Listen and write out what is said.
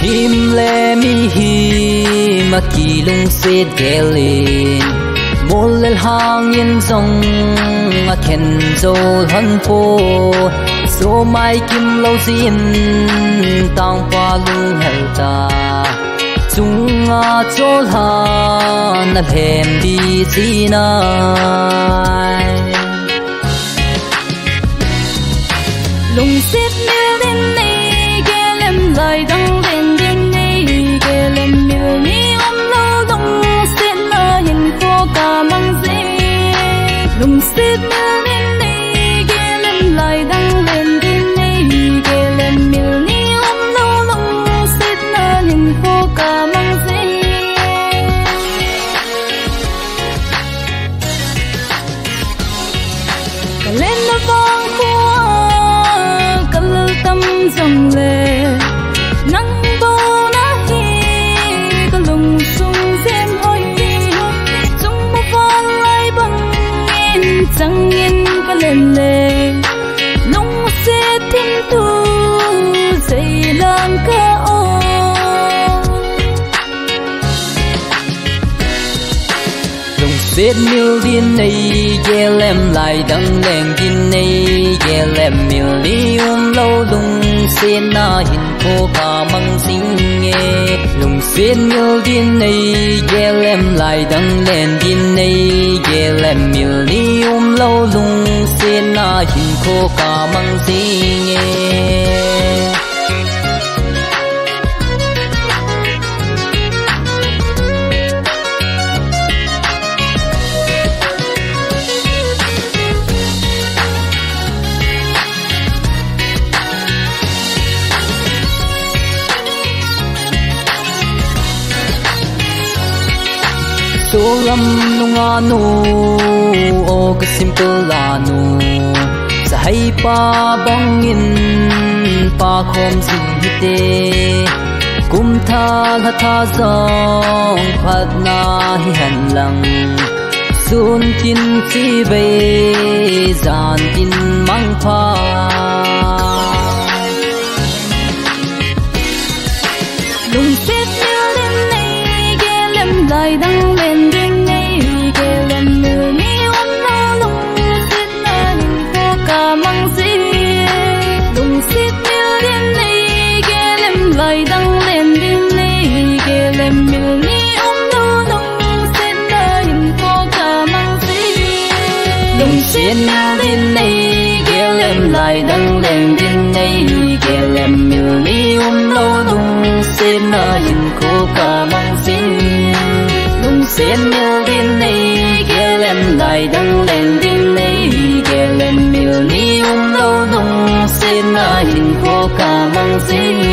him le mi hi ma ki lung se gelin mol lel hang yin zong a ken zo han po so mai kim lo zin tang pa lung hel ta. Chung a chol han na hem bi chi thiên thu, dày lang miêu điên này Dê lem lại đăng đèn điên này Dê lem miêu lý ôm lâu lùng Xên na hình khô cả măng xinh nghe. Lùng xên miêu điên này Dê lem lại đăng đèn điên này Dê lem miêu lý ôm lâu lùng Xên na hình khô cỏ măng xí nhé Sulam nung anu, o kasimple anu hin sa hay pa bang in, pa khom sin hi te. Kum tha la tha zong phat na hi han lang. Sun tin chi be zan tin lai dang len din nei ge lem mil ni om na lung sit na ning ko ka mang si lung sen na nei ge lem lai dang len din nei ge lem mil ni um lo lung sen na yin ko ka mang sin lung sen mil din nei ge lem lai dang len din nei ge lem mil ni um lo lung sen na yin ko ka mang sin